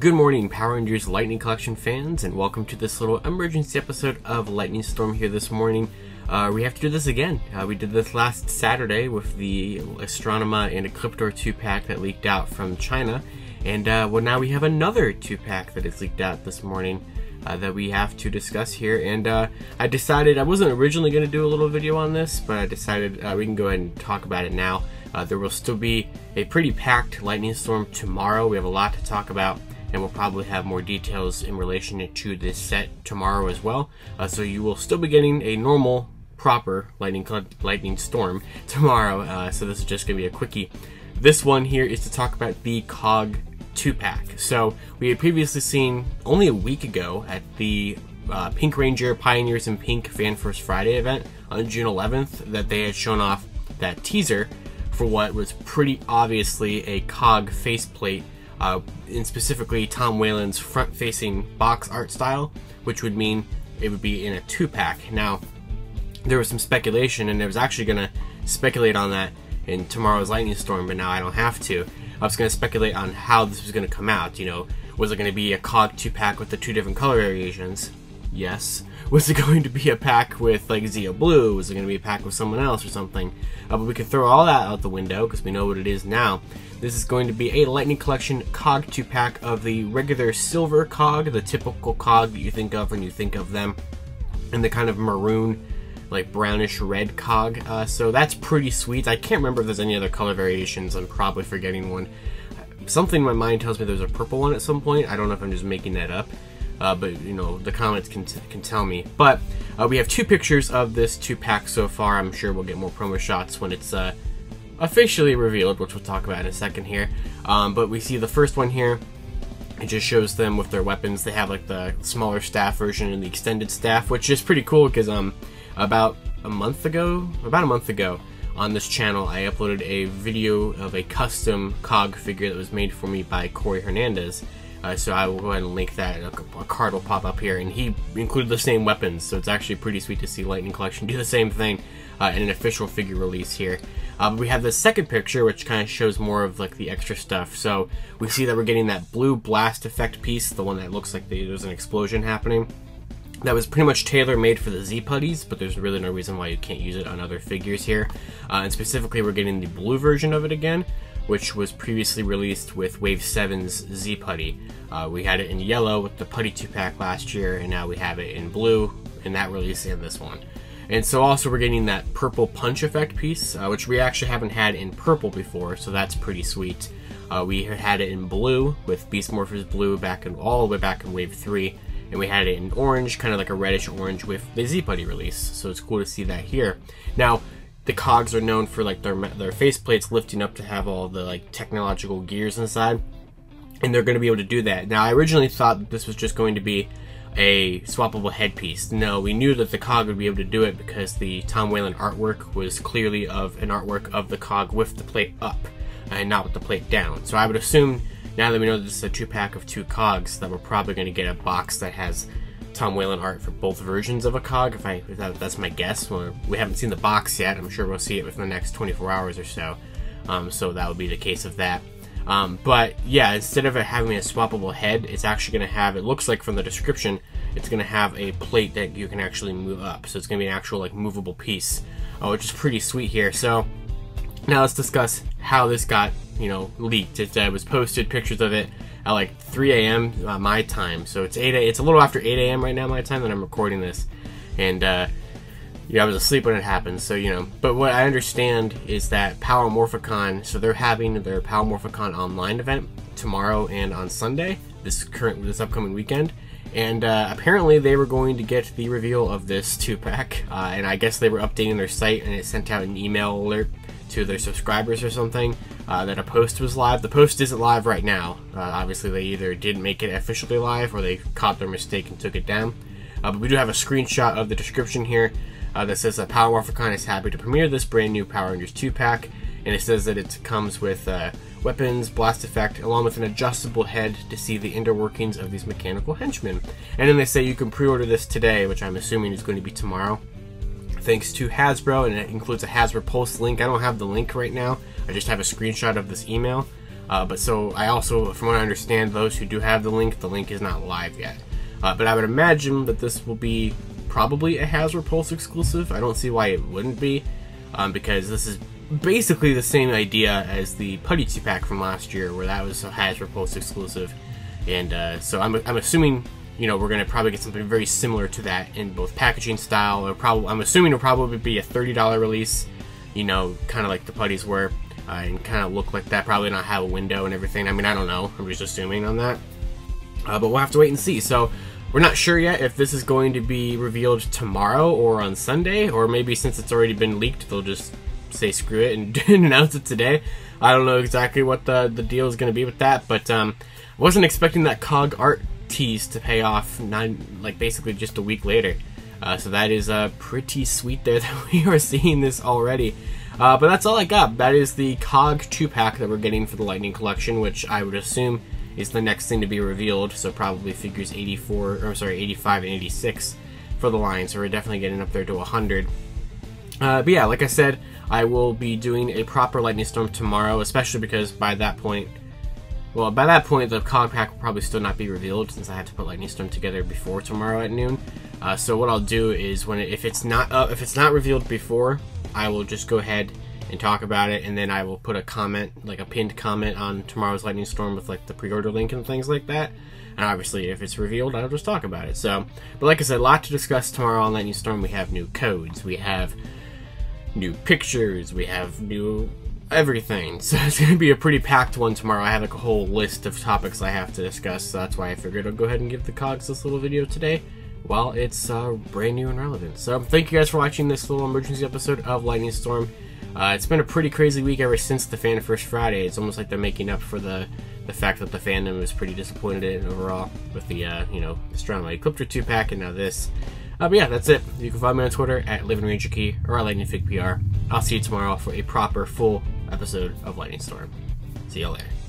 Good morning, Power Rangers Lightning Collection fans, and welcome to this little emergency episode of Lightning Storm here this morning. Uh, we have to do this again. Uh, we did this last Saturday with the Astronema and Ecliptor 2-pack that leaked out from China, and uh, well now we have another 2-pack that is leaked out this morning uh, that we have to discuss here. And uh, I decided, I wasn't originally going to do a little video on this, but I decided uh, we can go ahead and talk about it now. there will still be a pretty packed Lightning Storm tomorrow. We have a lot to talk about and we'll probably have more details in relation to this set tomorrow as well. Uh, so you will still be getting a normal, proper lightning lightning storm tomorrow. Uh, so this is just gonna be a quickie. This one here is to talk about the Cog two pack. So we had previously seen only a week ago at the uh, Pink Ranger Pioneers in Pink Fan First Friday event on June 11th that they had shown off that teaser for what was pretty obviously a cog faceplate uh, and specifically Tom Whalen's front-facing box art style, which would mean it would be in a two-pack. Now, there was some speculation, and I was actually going to speculate on that in tomorrow's Lightning Storm, but now I don't have to. I was going to speculate on how this was going to come out. You know, was it going to be a COG two-pack with the two different color variations? Yes. Was it going to be a pack with like Zeo Blue? Was it going to be a pack with someone else or something? Uh, but we could throw all that out the window because we know what it is now. This is going to be a Lightning Collection COG 2 pack of the regular silver COG, the typical COG that you think of when you think of them, and the kind of maroon, like brownish red COG. Uh, so that's pretty sweet. I can't remember if there's any other color variations. I'm probably forgetting one. Something in my mind tells me there's a purple one at some point. I don't know if I'm just making that up. Uh, but you know the comments can, can tell me. But uh, we have two pictures of this two pack so far. I'm sure we'll get more promo shots when it's uh, officially revealed, which we'll talk about in a second here. Um, but we see the first one here. It just shows them with their weapons. They have like the smaller staff version and the extended staff, which is pretty cool because um, about a month ago, about a month ago, on this channel, I uploaded a video of a custom COG figure that was made for me by Corey Hernandez. Uh, so I will go ahead and link that. A, a, card will pop up here, and he included the same weapons, so it's actually pretty sweet to see Lightning Collection do the same thing uh, in an official figure release here. Uh, we have the second picture, which kind of shows more of like the extra stuff. So we see that we're getting that blue blast effect piece, the one that looks like there's an explosion happening. That was pretty much tailor-made for the Z-Putties, but there's really no reason why you can't use it on other figures here. Uh, and specifically, we're getting the blue version of it again, which was previously released with Wave 7's Z-Putty. Uh, we had it in yellow with the Putty 2-pack last year, and now we have it in blue in that release and this one. And so also we're getting that purple punch effect piece, uh, which we actually haven't had in purple before, so that's pretty sweet. Uh, we had it in blue with Beast Morphers Blue back in all the way back in Wave 3, and we had it in orange, kind of like a reddish orange with the Z-Putty release, so it's cool to see that here. Now, the cogs are known for like their their faceplates lifting up to have all the like technological gears inside and they're going to be able to do that. Now, I originally thought that this was just going to be a swappable headpiece. No, we knew that the cog would be able to do it because the Tom Whalen artwork was clearly of an artwork of the cog with the plate up and not with the plate down. So I would assume now that we know that this is a two pack of two cogs that we're probably going to get a box that has Tom Whalen art for both versions of a cog. If I if that, that's my guess. we haven't seen the box yet. I'm sure we'll see it within the next 24 hours or so. Um, so that would be the case of that. Um, but yeah, instead of it having a swappable head, it's actually going to have, it looks like from the description, it's going to have a plate that you can actually move up. So it's going to be an actual like movable piece, uh, which is pretty sweet here. So now let's discuss how this got, you know, leaked. It uh, was posted pictures of it at like 3 a.m. Uh, my time. So it's 8 a, it's a little after 8 a.m. right now my time that I'm recording this. And uh, I was asleep when it happened, so you know. But what I understand is that Power Morphicon, so they're having their Power Morphicon online event tomorrow and on Sunday, this current this upcoming weekend, and uh, apparently they were going to get the reveal of this two pack, uh, and I guess they were updating their site and it sent out an email alert to their subscribers or something uh, that a post was live. The post isn't live right now. Uh, obviously, they either didn't make it officially live or they caught their mistake and took it down. Uh, but we do have a screenshot of the description here uh, that says that Power Morphicon is happy to premiere this brand new Power Rangers 2 pack, and it says that it comes with uh, weapons, blast effect, along with an adjustable head to see the inner workings of these mechanical henchmen. And then they say you can pre-order this today, which I'm assuming is going to be tomorrow. Thanks to Hasbro, and it includes a Hasbro Pulse link. I don't have the link right now. I just have a screenshot of this email. Uh, but so I also, from what I understand, those who do have the link, the link is not live yet. Uh, but I would imagine that this will be probably a Hasbro Pulse exclusive. I don't see why it wouldn't be, um, because this is basically the same idea as the Putty 2 pack from last year, where that was a Hasbro Pulse exclusive. And uh, so I'm, I'm assuming, you know, we're going to probably get something very similar to that in both packaging style. Or probably, I'm assuming it'll probably be a $30 release, you know, kind of like the putties were uh, and kind of look like that. Probably not have a window and everything. I mean, I don't know. I'm just assuming on that. Uh, but we'll have to wait and see. So we're not sure yet if this is going to be revealed tomorrow or on Sunday, or maybe since it's already been leaked, they'll just say screw it and announce it today. I don't know exactly what the, the deal is going to be with that, but um, I wasn't expecting that COG art tease to pay off nine, like basically just a week later. Uh, so that is uh, pretty sweet there that we are seeing this already. Uh, but that's all I got. That is the COG 2-pack that we're getting for the Lightning Collection, which I would assume is the next thing to be revealed. So probably figures 84, or I'm sorry, 85 and 86 for the line. So we're definitely getting up there to 100. Uh, but yeah, like I said, I will be doing a proper Lightning Storm tomorrow, especially because by that point, well, by that point, the COG pack will probably still not be revealed since I had to put Lightning Storm together before tomorrow at noon. Uh, so what I'll do is when it, if it's not uh, if it's not revealed before, I will just go ahead and talk about it, and then I will put a comment, like a pinned comment on tomorrow's Lightning Storm with like the pre-order link and things like that. And obviously, if it's revealed, I'll just talk about it. So, but like I said, a lot to discuss tomorrow on Lightning Storm. We have new codes, we have new pictures, we have new everything. So it's going to be a pretty packed one tomorrow. I have like a whole list of topics I have to discuss. So that's why I figured I'll go ahead and give the cogs this little video today while it's uh, brand new and relevant. So thank you guys for watching this little emergency episode of Lightning Storm. Uh, it's been a pretty crazy week ever since the Fan First Friday. It's almost like they're making up for the the fact that the fandom was pretty disappointed in overall with the uh, you know Astronema Ecliptor 2 pack and now this. Uh, but yeah, that's it. You can find me on Twitter at Living Ranger Key or at Lightning Fig PR. I'll see you tomorrow for a proper full episode of Lightning Storm. See y'all later.